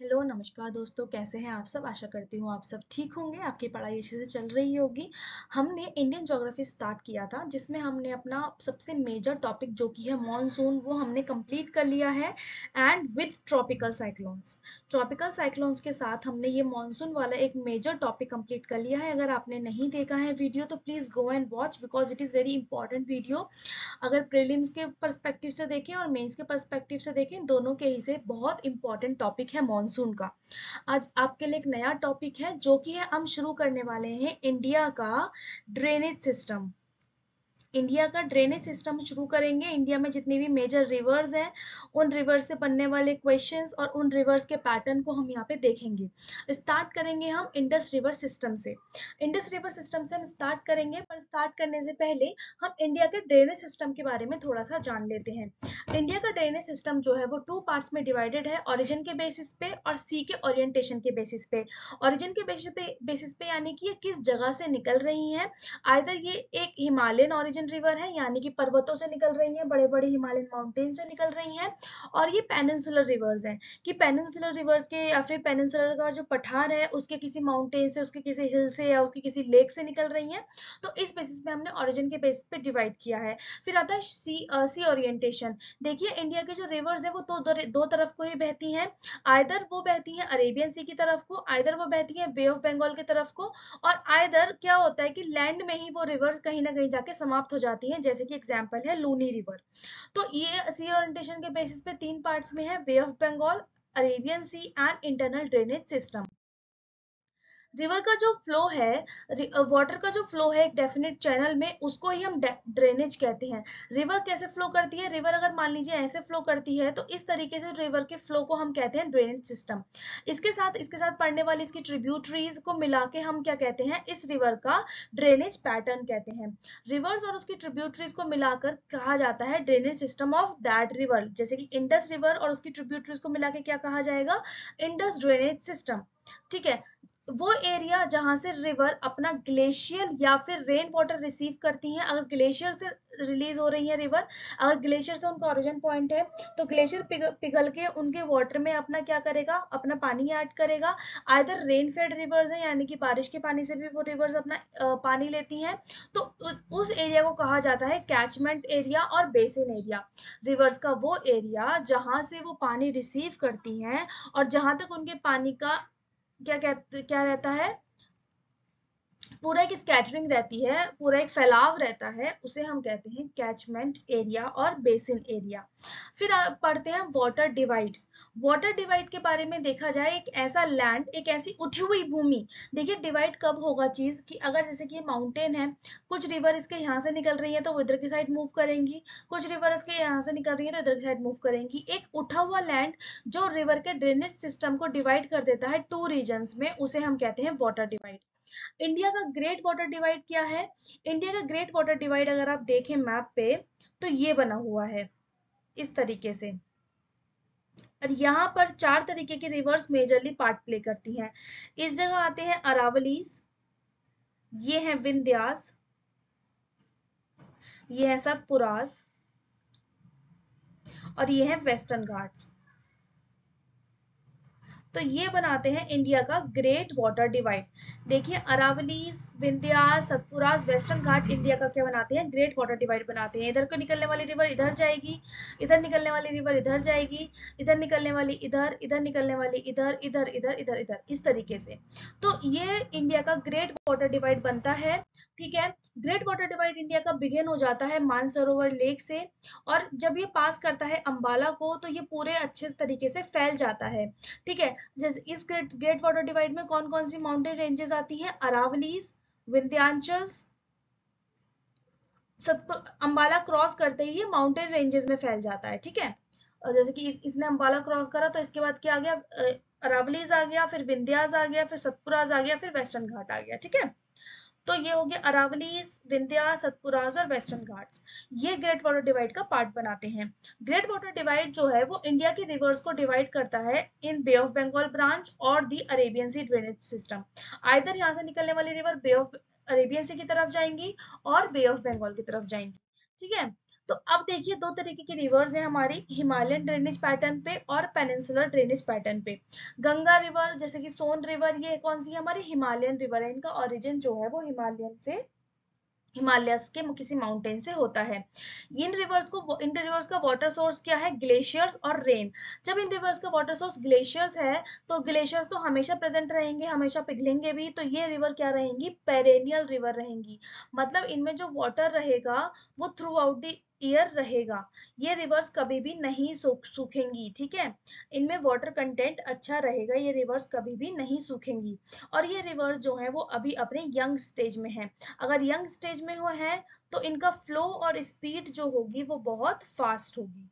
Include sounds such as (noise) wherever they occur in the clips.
Hello, नमस्कार दोस्तों, कैसे हैं आप सब? आशा करती हूँ आप सब ठीक होंगे, आपकी पढ़ाई अच्छे से चल रही होगी। हमने इंडियन ज्योग्राफी स्टार्ट किया था, जिसमें हमने अपना सबसे मेजर टॉपिक जो कि है मॉनसून वो हमने कंप्लीट कर लिया है and with tropical cyclones tropical cyclones के साथ हमने ये मानसून वाला एक मेजर टॉपिक कंप्लीट कर लिया है। अगर आपने नहीं देखा है वीडियो तो please go and watch because it is very important video अगर प्रिलिम्स के परस्पेक्टिव से देखें और मेन्स के परस्पेक्टिव से देखें, दोनों के ही से बहुत इंपॉर्टेंट टॉपिक है मानसून मानसून का। आज आपके लिए एक नया टॉपिक है, जो कि है, हम शुरू करने वाले हैं इंडिया का ड्रेनेज सिस्टम इंडिया का ड्रेनेज सिस्टम शुरू करेंगे। इंडिया में जितनी भी मेजर रिवर्स हैं, उन रिवर्स से बनने वाले क्वेश्चंस और उन रिवर्स के पैटर्न को हम यहाँ पे देखेंगे। स्टार्ट करेंगे हम इंडस रिवर सिस्टम से। इंडस रिवर सिस्टम से हम स्टार्ट करेंगे, पर स्टार्ट करने से पहले हम इंडिया के ड्रेनेज सिस्टम के बारे में थोड़ा सा जान लेते हैं। इंडिया का ड्रेनेज सिस्टम जो है, वो टू पार्ट्स में डिवाइडेड है ऑरिजिन के बेसिस पे और सी के ओरिएंटेशन के बेसिस पे। ऑरिजिन के बेसिस पे यानी कि ये किस जगह से निकल रही है? आइदर ये एक हिमालयन ऑरिजिन ऑरिजिन रिवर है यानी कि पर्वतों से निकल रही है बड़े बड़े हिमालयन माउंटेन से निकल रही है और ये पेनिनसुलर रिवर्स हैं। कि पेनिनसुलर रिवर्स के या फिर पेनिनसुलर का जो पठार है उसके किसी माउंटेन से उसके किसी हिल से या उसकी किसी लेक से निकल रही हैं तो इस बेसिस पे हमने ऑरिजिन के बेसिस पे डिवाइड किया है। फिर आता है सी सी ओरिएंटेशन देखिए इंडिया के जो रिवर्स है वो तो दो, दो तरफ़ को ही बहती हैं। आयदर वो बहती हैं अरेबियन सी की तरफ़ को आयदर वो बहती हैं बे ऑफ़ बंगाल की तरफ़ को और आयदर क्या होता है कि लैंड में ही वो रिवर्स कहीं ना कहीं जाके समाप्त समाप्त हो जाती है, जैसे कि एग्ज़ाम्पल है लूनी रिवर तो ये सी ओरिएंटेशन के बेसिस पे तीन पार्ट्स में है bay of Bengal Arabian sea and internal drainage system river का जो फ्लो है वाटर का जो फ्लो है एक डेफिनेट चैनल में, उसको ही हम ड्रेनेज कहते हैं। रिवर कैसे फ्लो करती है? रिवर अगर मान लीजिए ऐसे फ्लो करती है तो इस तरीके से रिवर के फ्लो को हम कहते हैं ड्रेनेज सिस्टम इसके साथ इसके साथ पड़ने वाली इसकी ट्रिब्यूटरीज को मिला के हम क्या कहते हैं? इस रिवर का ड्रेनेज पैटर्न कहते हैं। रिवर्स और उसकी ट्रिब्यूटरीज को मिलाकर कहा जाता है drainage system of that river जैसे कि इंडस रिवर और उसकी ट्रिब्यूटरीज को मिला के क्या कहा जाएगा? इंडस ड्रेनेज सिस्टम ठीक है? वो एरिया जहाँ से रिवर अपना ग्लेशियर या फिर रेन वाटर रिसीव करती हैं अगर ग्लेशियर से रिलीज़ हो रही है रिवर अगर ग्लेशियर से उनका ओरिजिन पॉइंट है तो ग्लेशियर पिघल, के उनके वाटर में अपना क्या करेगा? अपना पानी ऐड करेगा। आइधर रेन फेड रिवर्स है यानी कि बारिश के पानी से भी वो रिवर्स अपना पानी लेती हैं। तो उस एरिया को कहा जाता है कैचमेंट एरिया और बेसिन एरिया रिवर्स का वो एरिया जहाँ से वो पानी रिसीव करती हैं और जहाँ तक उनके पानी का क्या कहते क्या रहता है? पूरा एक स्कैटरिंग रहती है, पूरा एक फैलाव रहता है, उसे हम कहते हैं कैचमेंट एरिया और बेसिन एरिया फिर पढ़ते हैं वाटर डिवाइड वाटर डिवाइड के बारे में देखा जाए, एक ऐसा लैंड एक ऐसी उठी हुई भूमि। देखिए डिवाइड कब होगा चीज़? कि अगर जैसे कि माउंटेन है, कुछ रिवर इसके यहाँ से निकल रही है तो वो इधर की साइड मूव करेंगी। कुछ रिवर इसके यहाँ से निकल रही है तो इधर की साइड मूव करेंगी। एक उठा हुआ लैंड जो रिवर के ड्रेनेज सिस्टम को डिवाइड कर देता है टू रीजन में, उसे हम कहते हैं वाटर डिवाइड इंडिया का ग्रेट वाटर डिवाइड क्या है? इंडिया का ग्रेट वाटर डिवाइड अगर आप देखें मैप पे तो ये बना हुआ है, इस तरीके से। और यहाँ पर चार तरीके के रिवर्स मेजरली पार्ट प्ले करती हैं। इस जगह आते हैं अरावलीस, ये है विंध्यास, ये है सतपुरास और ये है वेस्टर्न घाट्स। तो ये बनाते हैं इंडिया का ग्रेट वाटर डिवाइड देखिए अरावलीज विंध्यास सतपुरास वेस्टर्न घाट इंडिया का क्या बनाते हैं? ग्रेट वाटर डिवाइड बनाते हैं। इधर को निकलने वाली रिवर इधर जाएगी, इधर निकलने वाली रिवर इधर जाएगी, इधर निकलने वाली इधर इधर निकलने वाली इधर इधर इधर इधर इधर, इस तरीके से। तो ये इंडिया का ग्रेट वाटर डिवाइड बनता है, ठीक है? ग्रेट वाटर डिवाइड इंडिया का बिगेन हो जाता है मानसरोवर लेक से और जब ये पास करता है अंबाला को तो ये पूरे अच्छे तरीके से फैल जाता है, ठीक है? जैसे इस ग्रेट ग्रेट वाटर डिवाइड में कौन कौन सी माउंटेन रेंजेस आती हैं? अरावलीज विंध्यांचल अंबाला क्रॉस करते ही ये माउंटेन रेंजेस में फैल जाता है ठीक है? जैसे कि इस, इसने अंबाला क्रॉस करा तो इसके बाद क्या आ गया? अरावलीज आ गया फिर विंध्याज आ गया फिर सतपुराज आ गया फिर वेस्टर्न घाट आ गया ठीक है? तो ये हो गया अरावली, विंध्या सतपुराज और वेस्टर्न घाट्स। ये ग्रेट वाटर डिवाइड का पार्ट बनाते हैं। ग्रेट वाटर डिवाइड जो है, वो इंडिया के रिवर्स को डिवाइड करता है in bay of Bengal branch और the Arabian sea drainage system. Either यहाँ से निकलने वाली river bay of Arabian sea की तरफ़ जाएँगी और बे ऑफ़ बंगाल की तरफ़ जाएँगी। ठीक है? तो अब देखिए दो तरीके की रिवर्स है हमारी हिमालयन ड्रेनेज पैटर्न पे और पेनिनसुलर ड्रेनेज पैटर्न पे। गंगा रिवर जैसे कि सोन रिवर ये कौन सी है हमारी? हिमालयन रिवर है। इनका ओरिजिन जो है वो हिमालयन से हिमालयस के किसी माउंटेन से होता है। इन रिवर्स को, इन रिवर्स का वाटर सोर्स क्या है? ग्लेशियर्स और रेन जब इन रिवर्स का वाटर सोर्स ग्लेशियर्स है तो ग्लेशियर्स तो हमेशा प्रेजेंट रहेंगे, हमेशा पिघलेंगे भी। तो ये रिवर क्या रहेंगी? पेरेनियल रिवर रहेंगी। मतलब इनमें जो वाटर रहेगा, वो थ्रू आउट दी ईयर रहेगा। ये रिवर्स कभी भी नहीं सूखेंगी, ठीक है? इनमें वाटर कंटेंट अच्छा रहेगा, ये रिवर्स कभी भी नहीं सूखेंगी। और ये रिवर्स जो है, वो अभी अपने यंग स्टेज में है। अगर यंग स्टेज में हो है तो इनका फ्लो और स्पीड जो होगी, वो बहुत फास्ट होगी।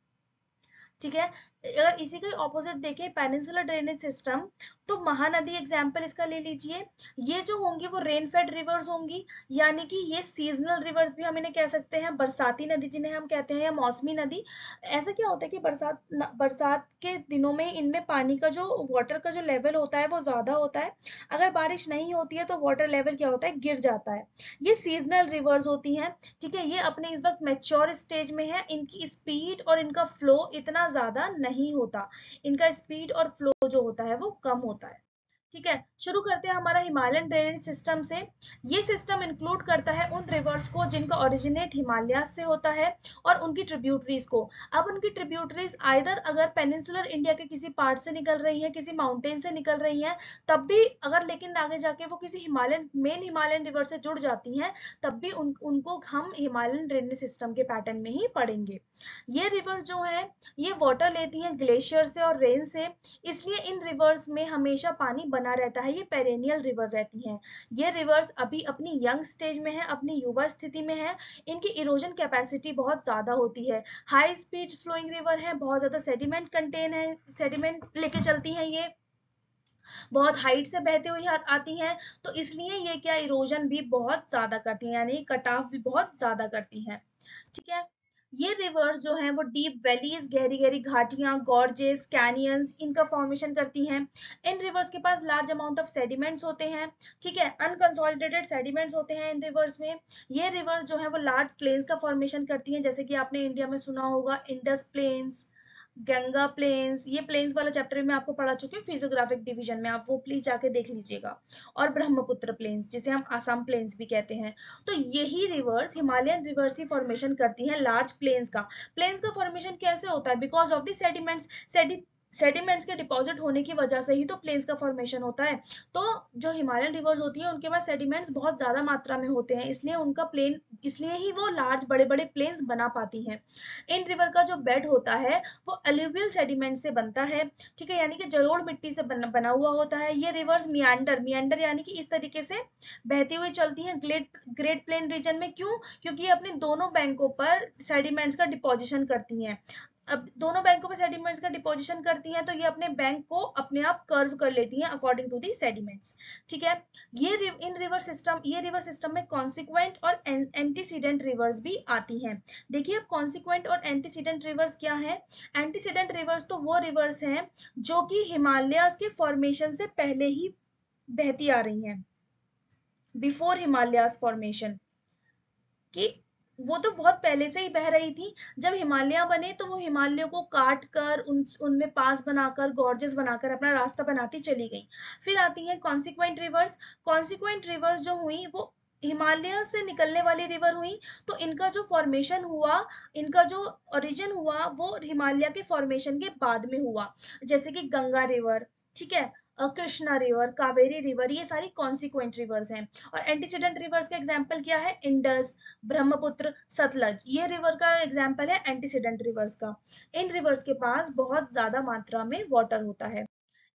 ठीक है? अगर इसी के ऑपोजिट देखें पेनिनसुलर ड्रेनेज सिस्टम तो महानदी एग्ज़ाम्पल इसका ले लीजिए। ये जो होंगी वो रेनफेड रिवर्स होंगी, यानी कि ये सीजनल रिवर्स भी हम इन्हें कह सकते हैं, बरसाती नदी जिन्हें हम कहते हैं, या मौसमी नदी। ऐसा क्या होता है कि बरसात बरसात के दिनों में इनमें पानी का जो वाटर का जो लेवल होता है, वो ज़्यादा होता है। अगर बारिश नहीं होती है तो वाटर लेवल क्या होता है? गिर जाता है। ये सीजनल रिवर्स होती हैं, ठीक है? ये अपने इस वक्त मेच्योर स्टेज में है, इनकी स्पीड और इनका फ्लो इतना ज़्यादा नहीं नहीं होता। इनका स्पीड और फ्लो जो होता है वो कम होता है। ठीक है? शुरू करते हैं हमारा हिमालयन ड्रेनेज सिस्टम से। ये सिस्टम इंक्लूड करता है उन रिवर्स को जिनका ओरिजिनेट हिमालय से होता है और उनकी ट्रिब्यूटरीज को। अब उनकी ट्रिब्यूटरीज आइदर अगर पेनिनसुलर इंडिया के किसी पार्ट से निकल रही है किसी माउंटेन से निकल रही है तब भी अगर लेकिन आगे जाके वो किसी हिमालयन मेन हिमालयन रिवर से जुड़ जाती हैं तब भी उन, उनको हम हिमालयन ड्रेनेज सिस्टम के पैटर्न में ही पढ़ेंगे। ये रिवर्स जो है ये वाटर लेती हैं ग्लेशियर से और रेन से। इसलिए इन रिवर्स में हमेशा पानी बना रहता है, ये पेरेनियल रिवर रहती हैं। ये रिवर्स अभी अपनी यंग स्टेज में है, अपनी युवा स्थिति में है। इनकी इरोजन कैपेसिटी बहुत ज़्यादा होती है। हाई स्पीड फ्लोइंग रिवर है, बहुत ज़्यादा सेडिमेंट कंटेन है सेडिमेंट लेके चलती हैं ये। बहुत हाइट से बहते हुए आती हैं तो इसलिए ये क्या इरोजन भी बहुत ज़्यादा करती हैं, यानी कटाव भी बहुत ज़्यादा करती हैं। ठीक है? ये रिवर्स जो हैं, वो डीप वैलीज गहरी गहरी घाटियाँ गॉर्जेस कैनियंस इनका फॉर्मेशन करती हैं। इन रिवर्स के पास लार्ज अमाउंट ऑफ़ सेडिमेंट्स होते हैं, ठीक है? अनकंसोलिडेटेड सेडिमेंट्स होते हैं इन रिवर्स में। ये रिवर्स जो है, वो लार्ज प्लेन्स का फॉर्मेशन करती हैं, जैसे कि आपने इंडिया में सुना होगा इंडस प्लेन्स गंगा प्लेन्स ये प्लेन्स वाला चैप्टर में आपको पढ़ा चुकी हूँ फिजियोग्राफिक डिवीज़न में, आप वो प्लीज़ जाके देख लीजिएगा। और ब्रह्मपुत्र प्लेन्स जिसे हम आसाम प्लेन्स भी कहते हैं। तो यही रिवर्स हिमालयन रिवर्स ही फॉर्मेशन करती है लार्ज प्लेन्स का। प्लेन्स का फॉर्मेशन कैसे होता है? बिकॉज़ ऑफ़ द सेडिमेंट्स सेडि सेडिमेंट्स के डिपॉजिट होने की वजह से ही तो प्लेन्स का फॉर्मेशन होता है। तो जो हिमालयन रिवर्स होती है उनके पास सेडिमेंट्स बहुत ज़्यादा मात्रा में होते हैं इसलिए उनका प्लेन इसलिए ही वो लार्ज बड़े बड़े प्लेन्स बना पाती हैं। इन रिवर का जो बेड होता है वो अलुवियल सेडिमेंट से बनता है ठीक है? यानी कि जलोड़ मिट्टी से बन, बना हुआ होता है। ये रिवर्स मियांडर मियांडर यानी कि इस तरीके से बहती हुई चलती हैं ग्रेट ग्रेट प्लेन रीजन में। क्यों? क्योंकि ये अपने दोनों बैंकों पर सेडिमेंट्स का डिपोजिशन करती हैं। अब दोनों बैंकों में सेडिमेंट्स का डिपोजिशन करती हैं तो ये अपने बैंक को अपने आप कर्व कर लेती हैं अकॉर्डिंग टू दी सेडिमेंट्स ठीक है? ये इन रिवर सिस्टम ये रिवर सिस्टम में कॉन्सिक्वेंट और एंटीसीडेंट रिवर्स भी आती हैं। देखिए अब कॉन्सिक्वेंट और एंटीसीडेंट रिवर्स क्या है? एंटीसीडेंट रिवर्स तो वो रिवर्स हैं जो कि हिमालय के फॉर्मेशन से पहले ही बहती आ रही हैं। बिफोर हिमालय फॉर्मेशन कि वो तो बहुत पहले से ही बह रही थी। जब हिमालय बने तो वो हिमालयों को काट कर उन, उनमें पास बनाकर गॉर्जेस बनाकर अपना रास्ता बनाती चली गई। फिर आती है कॉन्सिक्वेंट रिवर्स कॉन्सिक्वेंट रिवर्स जो हुई, वो हिमालय से निकलने वाली रिवर हुई। तो इनका जो फॉर्मेशन हुआ, इनका जो ओरिजिन हुआ, वो हिमालय के फॉर्मेशन के बाद में हुआ। जैसे कि गंगा रिवर ठीक है? कृष्णा रिवर, कावेरी रिवर, ये सारी कॉन्सिक्वेंट रिवर्स हैं। और एंटीसीडेंट रिवर्स का एग्ज़ाम्पल क्या है? इंडस ब्रह्मपुत्र सतलज ये रिवर का एग्ज़ाम्पल है एंटीसीडेंट रिवर्स का। इन रिवर्स के पास बहुत ज़्यादा मात्रा में वॉटर होता है।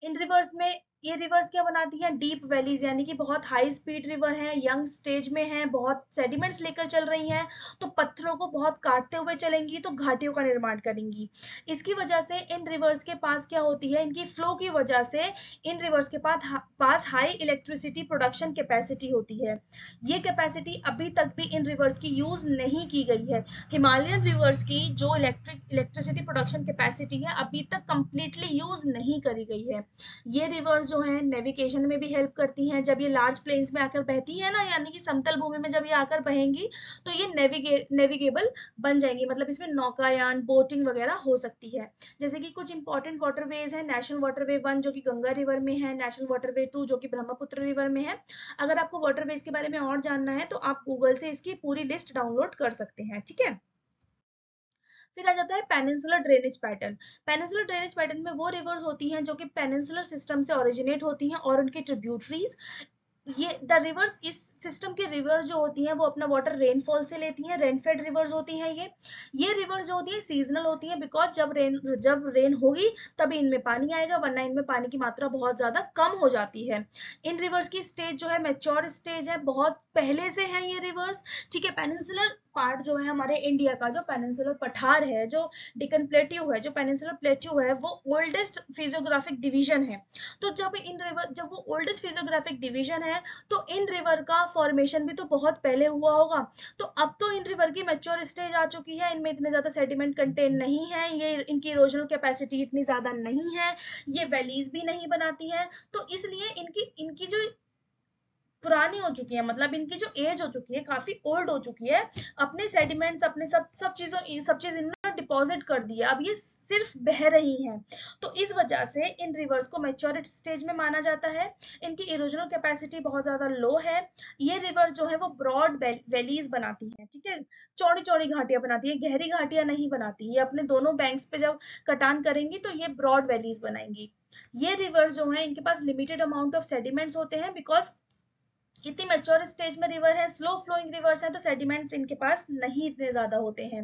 इन रिवर्स में ये रिवर्स क्या बनाती हैं? डीप वैलीज यानी कि बहुत हाई स्पीड रिवर है यंग स्टेज में है, बहुत सेडिमेंट्स लेकर चल रही हैं तो पत्थरों को बहुत काटते हुए चलेंगी तो घाटियों का निर्माण करेंगी। इसकी वजह से इन रिवर्स के पास क्या होती है? इनकी फ्लो की वजह से इन रिवर्स के पास पास हाई इलेक्ट्रिसिटी प्रोडक्शन कैपेसिटी होती है। ये कैपेसिटी अभी तक भी इन रिवर्स की यूज़ नहीं की गई है। हिमालयन रिवर्स की जो इलेक्ट्रिक इलेक्ट्रिसिटी प्रोडक्शन कैपेसिटी है, अभी तक कंप्लीटली यूज़ नहीं करी गई है। ये रिवर्स जो है नेविगेशन में भी हेल्प करती हैं। जब ये लार्ज प्लेन्स में आकर बहती है ना, यानी कि समतल भूमि में जब ये आकर बहेंगी तो ये नेविगे नेविगेबल बन जाएँगी। मतलब इसमें नौकायान बोटिंग वगैरह हो सकती है। जैसे कि कुछ इंपॉर्टेंट वाटरवेज है नेशनल वाटरवे वन जो कि गंगा रिवर में है नेशनल वाटरवे टू जो कि ब्रह्मपुत्र रिवर में है। अगर आपको वाटरवेज के बारे में और जानना है तो आप गूगल से इसकी पूरी लिस्ट डाउनलोड कर सकते हैं, ठीक है? फिर आ जाता है peninsular drainage pattern peninsular drainage pattern में वो रिवर्स होती हैं जो कि पेनिनसुलर सिस्टम से ओरिजिनेट होती हैं और उनके ट्रिब्यूटरीज ये द रिवर्स इस सिस्टम के रिवर्स जो होती हैं वो अपना वाटर रेनफॉल से लेती हैं रेनफेड रिवर्स होती हैं ये. ये रिवर्स जो होती है सीजनल होती हैं बिकॉज़ जब रेन जब रेन होगी तभी इनमें पानी आएगा, वरना इनमें पानी की मात्रा बहुत ज़्यादा कम हो जाती है. इन रिवर्स की स्टेज जो है मेच्योर स्टेज है, बहुत पहले से है ये रिवर्स ठीक है पेनिनसुलर पार्ट जो है हमारे इंडिया का, जो पेनिनसुलर पठार है, जो डिकन प्लेट्यू है, जो पेनिनसुलर प्लेट्यू है, वो ओल्डेस्ट फिजियोग्राफिक डिवीज़न है। तो जब इन रिवर जब वो ओल्डेस्ट फिजियोग्राफिक डिवीज़न है तो इन रिवर का फॉर्मेशन भी तो बहुत पहले हुआ होगा। तो अब तो इन रिवर की मेच्योर स्टेज आ चुकी है, इनमें इतने ज़्यादा सेडिमेंट कंटेन नहीं है, ये इनकी इरोजनल कैपेसिटी इतनी ज़्यादा नहीं है, ये वैलीज भी नहीं बनाती है। तो इसलिए इनकी इनकी जो पुरानी हो चुकी है मतलब इनकी जो एज हो चुकी है, काफ़ी ओल्ड हो चुकी है, अपने सेडिमेंट्स अपने सब सब चीज़ों सब चीज़ इन्होंने डिपॉजिट कर दी है, अब ये सिर्फ़ बह रही हैं। तो इस वजह से इन रिवर्स को मेच्योरिटी स्टेज में माना जाता है, इनकी इरोजनल कैपेसिटी बहुत ज़्यादा लो है, ये रिवर्स जो है वो ब्रॉड वैलीज बनाती है, ठीक है? चौड़ी चौड़ी घाटियाँ बनाती है, गहरी घाटियाँ नहीं बनाती, ये अपने दोनों बैंक्स पे जब कटान करेंगी तो ये ब्रॉड वैलीज बनाएँगी। ये रिवर्स जो है, इनके पास लिमिटेड अमाउंट ऑफ़ सेडिमेंट्स होते हैं बिकॉज़ इतनी मेच्योर स्टेज में रिवर है स्लो फ्लोइंग रिवर्स है तो सेडिमेंट्स इनके पास नहीं इतने ज़्यादा होते हैं।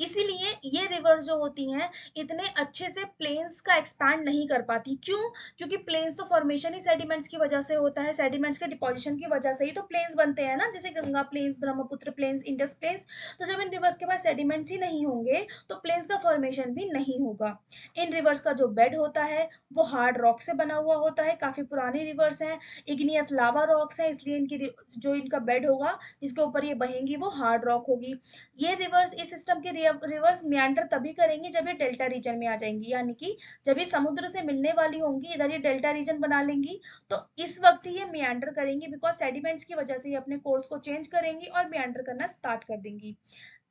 इसीलिए ये रिवर्स जो होती हैं, इतने अच्छे से प्लेन्स का एक्सपैंड नहीं कर पाती। क्यों? क्योंकि प्लेन्स तो फॉर्मेशन ही सेडिमेंट्स की वजह से होता है सेडिमेंट्स के डिपोजिशन की वजह से ही तो प्लेन्स बनते हैं ना, जैसे Ganga plains Brahmaputra plains Indus plains तो जब इन रिवर्स के पास सेडिमेंट्स ही नहीं होंगे तो प्लेन्स का फॉर्मेशन भी नहीं होगा। इन रिवर्स का जो बेड होता है, वो हार्ड रॉक से बना हुआ होता है, काफ़ी पुरानी रिवर्स है इग्नियस लावा रॉक्स है इसलिए इनकी जो इनका बेड होगा, जिसके ऊपर ये बहेंगी, वो हार्ड रॉक होगी। ये रिवर्स इस सिस्टम के रिवर्स मियांडर तभी करेंगे जब ये डेल्टा रीजन में आ जाएँगी। यानी कि जब ये समुद्र से मिलने वाली होंगी, इधर ये डेल्टा रीजन बना लेंगी तो इस वक्त ही ये मियांडर करेंगी बिकॉज़ सेडिमेंट्स की वजह से ये अपने कोर्स को चेंज करेंगी और मियांडर करना स्टार्ट कर देंगी।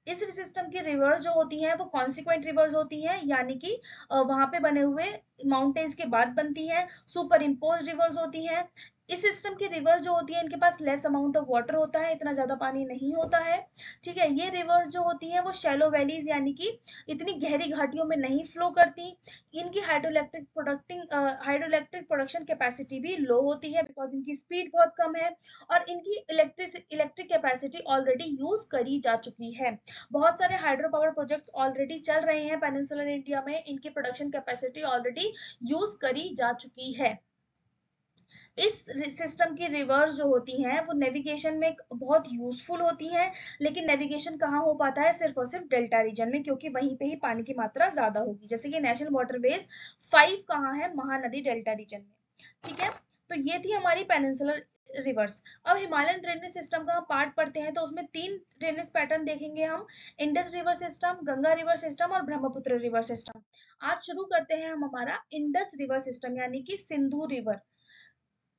इस सिस्टम की रिवर्स जो होती हैं, वो कॉन्सिक्वेंट रिवर्स होती हैं, यानी कि वहाँ पे बने हुए माउंटेन्स के बाद बनती हैं सुपर इम्पोज रिवर्स होती हैं इस सिस्टम की रिवर्स जो होती है, इनके पास लेस अमाउंट ऑफ़ वाटर होता है, इतना ज़्यादा पानी नहीं होता है, ठीक है? ये रिवर्स जो होती है, वो शेलो वैलीज यानी कि इतनी गहरी घाटियों में नहीं फ्लो करती। इनकी hydroelectric producting hydroelectric production capacity भी लो होती है बिकॉज़ इनकी स्पीड बहुत कम है और इनकी electric electric capacity already use करी जा चुकी है। बहुत सारे हाइड्रो पावर प्रोजेक्ट्स ऑलरेडी चल रहे हैं पेनिनसुलर इंडिया में इनकी प्रोडक्शन कैपेसिटी ऑलरेडी यूज़ करी जा चुकी है। इस सिस्टम की रिवर्स जो होती हैं, वो नेविगेशन में बहुत यूजफुल होती हैं, लेकिन नेविगेशन कहाँ हो पाता है? सिर्फ़ और सिर्फ़ डेल्टा रीजन में, क्योंकि वहीं पे ही पानी की मात्रा ज़्यादा होगी। जैसे कि नेशनल वाटरवेज फाइव कहाँ है? महानदी डेल्टा रीजन में। ठीक है? तो ये थी हमारी पेनिनसुलर रिवर्स अब हिमालयन ड्रेनेज सिस्टम का हम पार्ट पढ़ते हैं तो उसमें तीन ड्रेनेज पैटर्न देखेंगे हम। Indus river system Ganga river system और ब्रह्मपुत्र रिवर सिस्टम आज शुरू करते हैं हम हमारा इंडस रिवर सिस्टम यानी कि सिंधु रिवर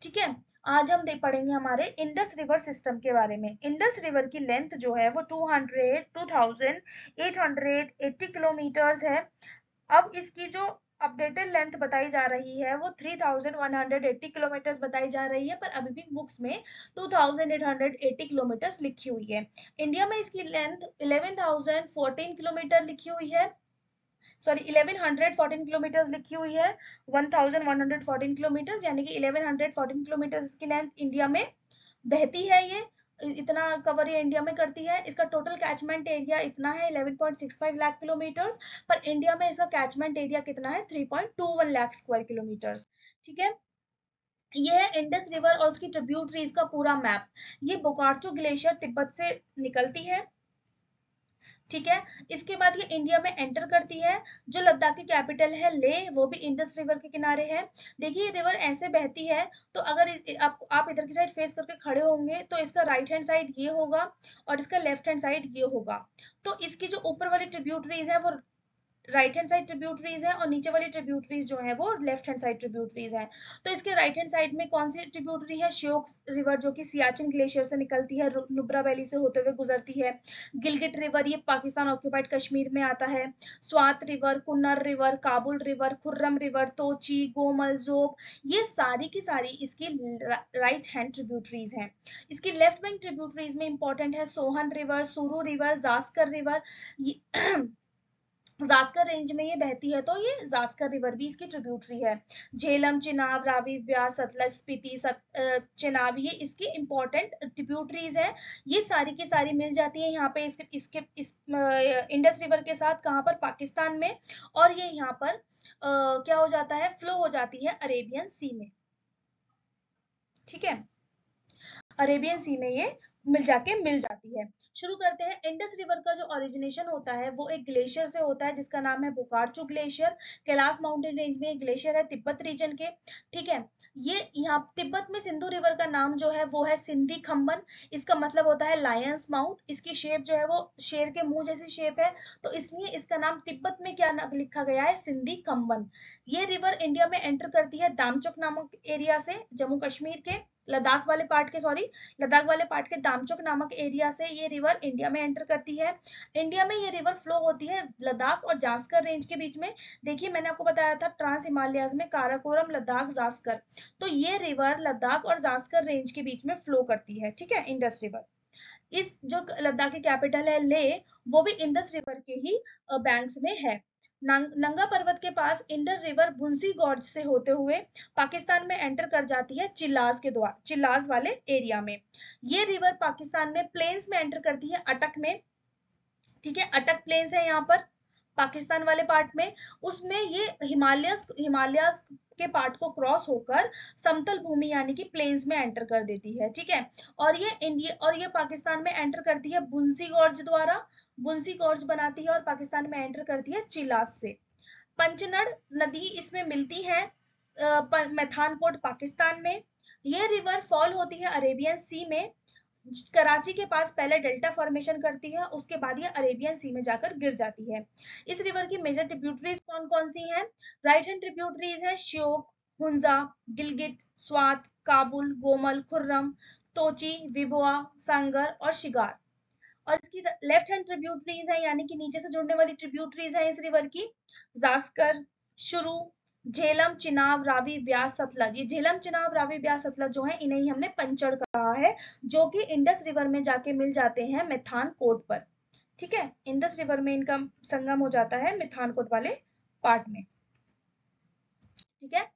ठीक है? आज हम देख पढ़ेंगे हमारे इंडस रिवर सिस्टम के बारे में। इंडस रिवर की लेंथ जो है वो 200 2880 किलोमीटर है। अब इसकी जो अपडेटेड लेंथ बताई जा रही है वो 3180 किलोमीटर बताई जा रही है, पर अभी भी बुक्स में 2880 किलोमीटर लिखी हुई है। इंडिया में इसकी लेंथ 11014 किलोमीटर लिखी हुई है। सॉरी 1114 किलोमीटर लिखी हुई है 1114 किलोमीटर यानी कि 1114 किलोमीटर इसकी लेंथ इंडिया में बहती है ये इतना कवर ये इंडिया में करती है। इसका टोटल कैचमेंट एरिया इतना है 11.65 लाख किलोमीटर पर इंडिया में इसका कैचमेंट एरिया कितना है 3.21 लाख स्क्वायर किलोमीटर ठीक है? ये है इंडस रिवर और उसकी ट्रिब्यूटरीज का पूरा मैप ये बोकार्चो ग्लेशियर तिब्बत से निकलती है। ठीक है? इसके बाद ये इंडिया में एंटर करती है जो लद्दाख की कैपिटल है ले वो भी इंडस रिवर के किनारे है। देखिए ये रिवर ऐसे बहती है तो अगर इस, आप, आप इधर की साइड फेस करके खड़े होंगे तो इसका राइट हैंड साइड ये होगा और इसका लेफ़्ट हैंड साइड ये होगा। तो इसकी जो ऊपर वाली ट्रिब्यूटरीज है वो राइट हैंड साइड ट्रिब्यूटरीज है और नीचे वाली ट्रिब्यूटरीज जो है वो लेफ़्ट हैंड साइड ट्रिब्यूटरीज है। तो इसके राइट हैंड साइड में कौन सी ट्रिब्यूटरी है? श्योक रिवर जो कि सियाचिन ग्लेशियर से निकलती है नुब्रा वैली से होते हुए गुजरती है। गिलगिट रिवर ये पाकिस्तान ऑक्यूपाइड कश्मीर में आता है। Swat river Kunar river Kabul river Kurram river Tochi Gomal Zhob ये सारी की सारी इसकी राइट हैंड ट्रिब्यूटरीज हैं। इसकी लेफ़्ट बैंक ट्रिब्यूटरीज में इंपॉर्टेंट है Sohan river Suru river Zanskar river Zanskar range में ये बहती है तो ये जास्कर रिवर भी इसकी ट्रिब्यूटरी है। झेलम चिनाब रावी व्यास सतलज स्पीति सत, चिनाब ये इसकी इंपॉर्टेंट ट्रिब्यूटरीज है। ये सारी की सारी मिल जाती है यहाँ पे इसके इसके इस इंडस रिवर के साथ कहाँ पर? पाकिस्तान में। और ये यहाँ पर आ, क्या हो जाता है? फ्लो हो जाती है अरेबियन सी में। ठीक है? अरेबियन सी में ये मिल जाके मिल जाती है। शुरू करते हैं। इंडस रिवर का जो ओरिजिनेशन होता है, वो एक ग्लेशियर से होता है, जिसका नाम है Bokharchu glacier Kailash mountain range में एक ग्लेशियर है, तिब्बत रीजन के। ठीक है? ये यहाँ, तिब्बत में सिंधु रिवर का नाम जो है, वो है सिंधी खम्बन इसका मतलब होता है लायंस माउथ इसकी शेप जो है, वो शेर के मुँह जैसी शेप है। तो इसलिए इसका नाम तिब्बत में क्या लिखा गया है? सिंधी खम्बन ये रिवर इंडिया में एंटर करती है दामचुक नामक एरिया से, जम्मू कश्मीर के। लद्दाख वाले पार्ट के सॉरी लद्दाख वाले पार्ट के दामचुक नामक एरिया से ये रिवर इंडिया में एंटर करती है। इंडिया में ये रिवर फ्लो होती है लद्दाख और जास्कर रेंज के बीच में। देखिए, मैंने आपको बताया था ट्रांस हिमालयाज में काराकोरम, लद्दाख जास्कर तो ये रिवर लद्दाख और जास्कर रेंज के बीच में फ्लो करती है, ठीक है इंडस रिवर इस जो लद्दाख की कैपिटल है, ले, वो भी इंडस रिवर के ही बैंक्स में है। नंगा पर्वत के पास इंडर रिवर बुंसी गॉर्ज से होते हुए पाकिस्तान में एंटर कर जाती है चिल्लाज के द्वारा चिल्लाज वाले एरिया में। ये रिवर पाकिस्तान में प्लेन्स में एंटर करती है, अटक में। ठीक है, अटक प्लेन्स है यहाँ पर, पाकिस्तान वाले पार्ट में। उसमें ये हिमालय हिमालय के पार्ट को क्रॉस होकर समतल भूमि यानी कि प्लेन्स में एंटर कर देती है। ठीक है, और ये इंडिया, और ये पाकिस्तान में एंटर करती है बुंसी गॉर्ज द्वारा। बुंसी गॉर्ज बनाती है और पाकिस्तान में एंटर करती है चिलास से। पंचनड़ नदी इसमें मिलती है मैथानकोट, पाकिस्तान में। यह रिवर फॉल होती है अरेबियन सी में। कराची के पास पहले डेल्टा फॉर्मेशन करती है, उसके बाद ये अरेबियन सी में जाकर गिर जाती है। इस रिवर की मेजर ट्रिब्यूटरीज कौन कौन सी हैं? राइट हैंड ट्रिब्यूटरीज है श्योक हुंजा गिलगित स्वात काबुल गोमल खुर्रम तोची विबुआ सांगर और शिगार और इसकी लेफ़्ट हैंड ट्रिब्यूटरीज है, यानी कि नीचे से जुड़ने वाली ट्रिब्यूटरीज है इस रिवर की। जास्कर, शुरू, झेलम, चिनाब, रावी व्यास सतलज ये झेलम, चिनाब, रावी व्यास सतलज जो है, इन्हें ही हमने पंचड़ कहा है, जो कि इंडस रिवर में जाके मिल जाते हैं मिथान कोट पर। ठीक है? इंडस रिवर में इनका संगम हो जाता है मिथान कोट वाले पार्ट में। ठीक है?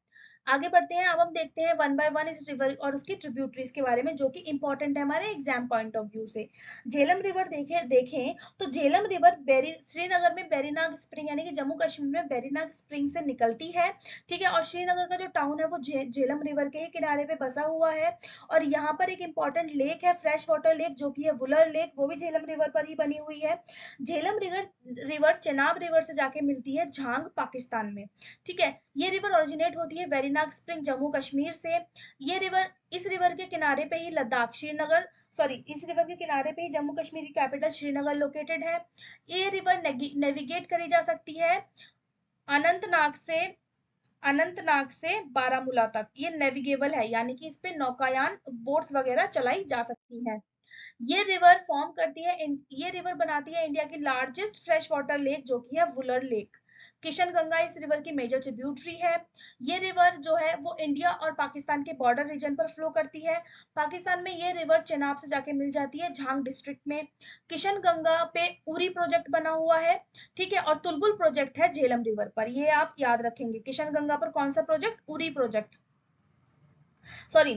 आगे बढ़ते हैं, अब हम देखते हैं वन बाय वन इस रिवर और उसकी ट्रिब्यूटरीज के बारे में, जो कि इंपॉर्टेंट है हमारे एग्ज़ाम पॉइंट ऑफ़ व्यू से। झेलम रिवर देखे, देखें तो झेलम रिवर बेरी, श्रीनगर में बेरीनाग स्प्रिंग यानी कि जम्मू कश्मीर में बेरीनाग स्प्रिंग से निकलती है। ठीक है, और श्रीनगर का जो टाउन है, वो झेलम रिवर के ही किनारे पे बसा हुआ है। और यहाँ पर एक इंपॉर्टेंट लेक है फ्रेश वाटर लेक जो की है वुलर लेक वो भी झेलम रिवर पर ही बनी हुई है। Jhelum river river Chenab river से जाके मिलती है झांग, पाकिस्तान में। ठीक है, ये रिवर ओरिजिनेट होती है वेरीनाग स्प्रिंग जम्मू कश्मीर से ये रिवर इस रिवर के किनारे पे ही लद्दाख श्रीनगर सॉरी इस रिवर के किनारे पे ही जम्मू कश्मीर की कैपिटल श्रीनगर लोकेटेड है। ये रिवर नेविगेट करी जा सकती है अनंतनाग से अनंतनाग से बारामूला तक। ये नेविगेबल है, यानी कि इस पे नौकायान बोट्स वगैरह चलाई जा सकती हैं। ये रिवर फॉर्म करती है ये रिवर बनाती है इंडिया की लार्जेस्ट फ्रेश वाटर लेक जो कि है वुलर लेक किशन गंगा इस रिवर की मेजर ट्रिब्यूटरी है। ये रिवर जो है, वो इंडिया और पाकिस्तान के बॉर्डर रीजन पर फ्लो करती है। पाकिस्तान में ये रिवर चेनाब से जाके मिल जाती है, झांग डिस्ट्रिक्ट में। किशन गंगा पे उरी प्रोजेक्ट बना हुआ है, ठीक है, और तुलबुल प्रोजेक्ट है झेलम रिवर पर। ये आप याद रखेंगे किशन गंगा पर कौन सा project Uri project sorry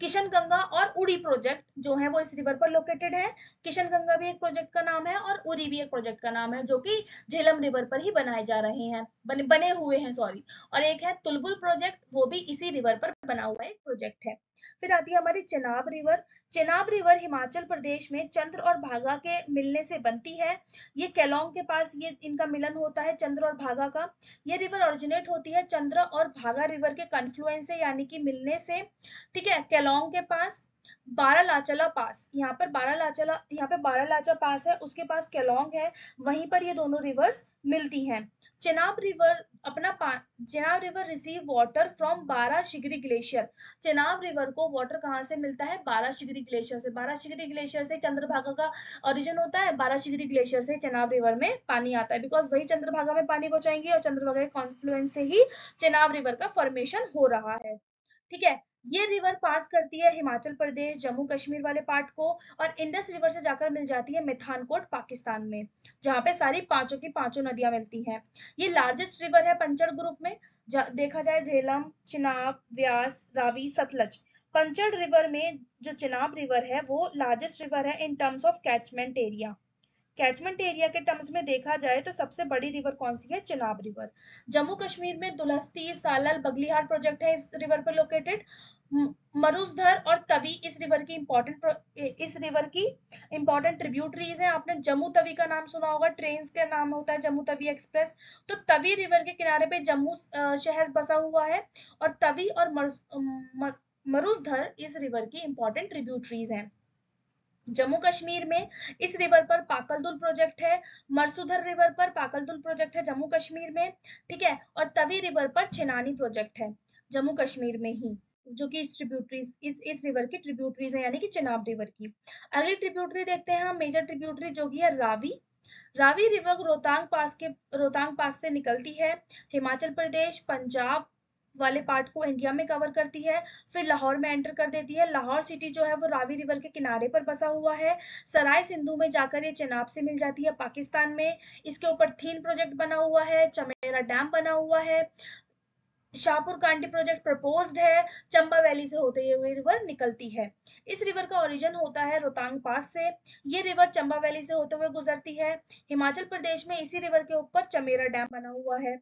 Kishan Ganga और उड़ी प्रोजेक्ट जो है वो इस रिवर पर लोकेटेड है। किशन गंगा भी एक प्रोजेक्ट का नाम है और उड़ी भी एक प्रोजेक्ट का नाम है जो कि झेलम रिवर पर ही बनाए जा रहे हैं। बने, बने हुए हैं सॉरी और एक है तुलबुल प्रोजेक्ट वो भी इसी रिवर पर बना हुआ एक प्रोजेक्ट है। फिर आती है हमारी चेनाब रिवर चेनाब रिवर हिमाचल प्रदेश में चंद्र और भागा के मिलने से बनती है। ये कैलोंग के पास ये इनका मिलन होता है, चंद्र और भागा का। ये रिवर ओरिजिनेट होती है चंद्र और भागा रिवर के कन्फ्लुएंस से, यानी कि मिलने से। ठीक है कैलोंग के पास। बारालाचला पास, यहाँ पर बारह लाचला, यहाँ पे बारालाचा पास है, उसके पास केलोंग है, वहीं पर ये दोनों रिवर्स मिलती हैं। चेनाब रिवर अपना Chenab river receive water from Bara Shigri glacier Chenab river को वाटर कहाँ से मिलता है? बारह शिगरी ग्लेशियर से। बारह शिगरी ग्लेशियर से चंद्रभागा का ओरिजिन होता है, बारह शिगरी ग्लेशियर से चेनाब रिवर में पानी आता है। बिकॉज़ वही चंद्रभागा में पानी पहुंचाएँगे और चंद्रभागा के कॉन्फ्लुएंस से ही चेनाब रिवर का फॉर्मेशन हो रहा है। ठीक है? ये रिवर पास करती है हिमाचल प्रदेश, जम्मू कश्मीर वाले पार्ट को और इंडस रिवर से जाकर मिल जाती है मिथानकोट, पाकिस्तान में, जहाँ पे सारी पाँचों की पाँचों नदियाँ मिलती हैं। ये लार्जेस्ट रिवर है पंचड़ ग्रुप में देखा जाए झेलम, चिनाब, व्यास, रावी, सतलज। पंचड़ रिवर में जो चिनाब रिवर है, वो लार्जेस्ट रिवर है in terms of catchment area catchment area के टर्म्स में देखा जाए तो सबसे बड़ी रिवर कौन सी है? चिनाब रिवर। जम्मू कश्मीर में दुलस्ती, सालल, बगलीहार प्रोजेक्ट है इस रिवर पर लोकेटेड मरुजधर और तवी इस रिवर की इंपॉर्टेंट इस रिवर की इंपॉर्टेंट ट्रिब्यूटरीज है। आपने जम्मू तवी का नाम सुना होगा ट्रेन का नाम होता है जम्मू तवी एक्सप्रेस तो तवी रिवर के किनारे पे जम्मू शहर बसा हुआ है और तवी और मरुजधर इस रिवर की इंपॉर्टेंट ट्रिब्यूटरीज हैं। जम्मू कश्मीर में। इस रिवर पर पाकलदुल प्रोजेक्ट है, मरसुधर रिवर पर पाकलदुल प्रोजेक्ट है जम्मू कश्मीर में, ठीक है? और तवी रिवर पर चिनानी प्रोजेक्ट है जम्मू कश्मीर में ही, जो कि इस ट्रिब्यूटरीज इस इस रिवर की ट्रिब्यूटरीज है, यानी कि चिनाब रिवर की। अगली ट्रिब्यूटरी देखते हैं हम मेजर ट्रिब्यूटरी जो कि है रावी। रावी रिवर रोहतांग पास के, रोहतांग पास से निकलती है, हिमाचल प्रदेश, पंजाब वाले पार्ट को इंडिया में कवर करती है, फिर लाहौर में एंटर कर देती है। लाहौर सिटी जो है, वो रावी रिवर के किनारे पर बसा हुआ है। सराय सिंधु में जाकर ये चेनाब से मिल जाती है पाकिस्तान में। इसके ऊपर थीन प्रोजेक्ट बना हुआ है, चमेरा डैम बना हुआ है। शाहपुर कांडी प्रोजेक्ट प्रपोज्ड है, चंबा वैली से होते हुए रिवर निकलती है। इस रिवर का ओरिजिन होता है रोहतांग पास से। ये रिवर चंबा वैली से होते हुए गुजरती है। हिमाचल प्रदेश में इसी रिवर के ऊपर चमेरा डैम बना हुआ है।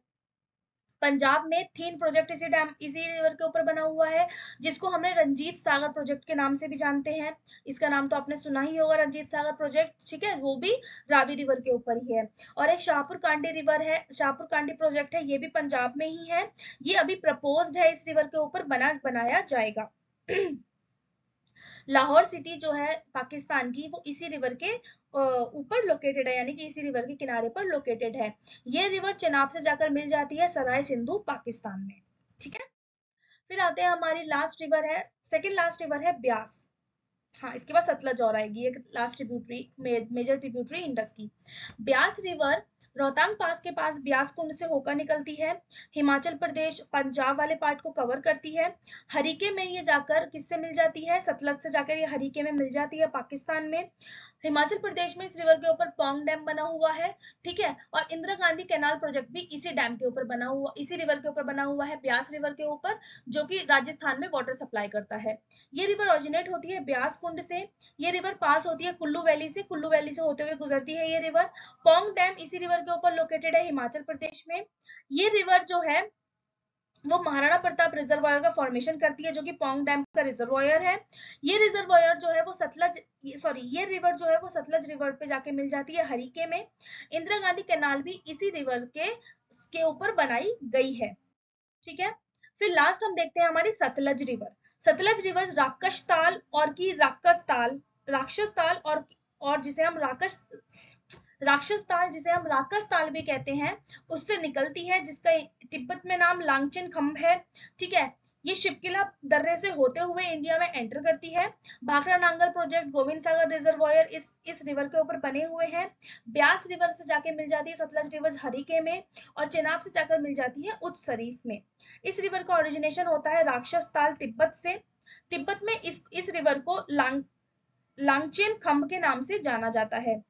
पंजाब में थीन प्रोजेक्ट इसी डैम, इसी रिवर के ऊपर बना हुआ है, जिसको हमने रंजीत सागर प्रोजेक्ट के नाम से भी जानते हैं। इसका नाम तो आपने सुना ही होगा, रंजीत सागर प्रोजेक्ट ठीक है? वो भी रावी रिवर के ऊपर ही है। और एक शाहपुर कांडी रिवर है, शाहपुर कांडी प्रोजेक्ट है, ये भी पंजाब में ही है। ये अभी प्रपोज है, इस रिवर के ऊपर बना, बनाया जाएगा। (clears throat) लाहौर सिटी जो है पाकिस्तान की, वो इसी रिवर के ऊपर लोकेटेड है, यानी कि इसी रिवर के किनारे पर लोकेटेड है। ये रिवर चेनाब से जाकर मिल जाती है सराय सिंधु, पाकिस्तान में। ठीक है? फिर आते हैं हमारी लास्ट रिवर है सेकेंड लास्ट रिवर है ब्यास। हाँ इसके बाद सतलज और आएगी, एक last tributary major tributary Indus की। ब्यास रिवर रोहतांग पास के पास ब्यास कुंड से होकर निकलती है। हिमाचल प्रदेश पंजाब वाले पार्ट को कवर करती है। हरीके में ये जाकर किससे मिल जाती है? सतलज से जाकर ये हरीके में मिल जाती है पाकिस्तान में। हिमाचल प्रदेश में इस रिवर के ऊपर पोंग डैम बना हुआ है, ठीक है? और इंदिरा गांधी कैनाल प्रोजेक्ट भी इसी डैम के ऊपर बना हुआ, इसी रिवर के ऊपर बना हुआ है, ब्यास रिवर के ऊपर, जो कि राजस्थान में वाटर सप्लाई करता है। ये रिवर ऑरिजिनेट होती है ब्यास कुंड से, ये रिवर पास होती है कुल्लू वैली से, कुल्लू वैली से होते हुए गुजरती है ये रिवर पोंग डैम इसी रिवर के ऊपर लोकेटेड है हिमाचल प्रदेश में। ये रिवर जो है वो महाराणा प्रताप रिजर्वायर का फॉर्मेशन करती है, जो कि पोंग डैम का रिजर्वायर है। ये रिजर्वायर जो है, वो सतलज सॉरी ये रिवर जो है, वो सतलज रिवर पे जाके मिल जाती है, हरिके में। इंदिरा गांधी कैनाल भी इसी रिवर के के ऊपर बनाई गई है। ठीक है? फिर लास्ट हम देखते हैं हमारी सतलज रिवर सतलज रिवर राकश ताल और की राकस ताल, राक्षस ताल और और जिसे हम राकस राक्षस ताल, जिसे हम राकस ताल भी कहते हैं, उससे निकलती है, जिसका तिब्बत में नाम लांगचिन खम्भ है। ठीक है? ये शिपकिला दर्रे से होते हुए इंडिया में एंटर करती है। भाखड़ा नांगल प्रोजेक्ट गोविंद सागर रिजर्वायर इस इस रिवर के ऊपर बने हुए हैं। ब्यास रिवर से जाके मिल जाती है, सतलज रिवर हरिके में, और चेनाब से जाकर मिल जाती है, उच्च शरीफ में। इस रिवर का ओरिजिनेशन होता है राक्षस ताल तिब्बत से। तिब्बत में इस इस रिवर को लांग, लांगचेन खम्भ के नाम से जाना जाता है।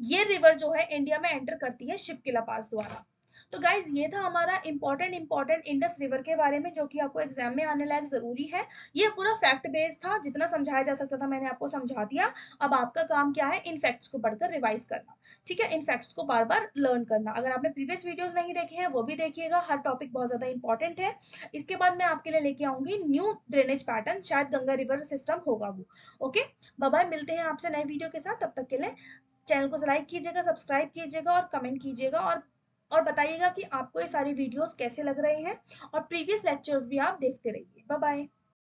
ये रिवर जो है इंडिया में एंटर करती है शिपकिला पास द्वारा। तो गाइज़ ये था हमारा इंपॉर्टेंट इंपॉर्टेंट इंडस रिवर के बारे में जो कि आपको एग्ज़ाम में आने लायक ज़रूरी है। ये पूरा फैक्ट बेस्ड था, जितना समझाया जा सकता था मैंने आपको समझा दिया। अब आपका काम क्या है? इन फैक्ट्स को पढ़कर रिवाइज करना। ठीक है? इन फैक्ट्स को बार बार लर्न करना। अगर आपने प्रीवियस वीडियोज़ नहीं देखे हैं, वो भी देखिएगा। हर टॉपिक बहुत ज़्यादा इंपॉर्टेंट है। इसके बाद मैं आपके लिए लेके आऊँगी न्यू ड्रेनेज पैटर्न शायद गंगा रिवर सिस्टम होगा वो। ओके बाय मिलते हैं आपसे नए वीडियो के साथ। तब तक के लिए चैनल को लाइक कीजिएगा सब्सक्राइब कीजिएगा और कमेंट कीजिएगा और और बताइएगा कि आपको ये सारी वीडियोस कैसे लग रहे हैं और प्रीवियस लेक्चर्स भी आप देखते रहिए। Bye bye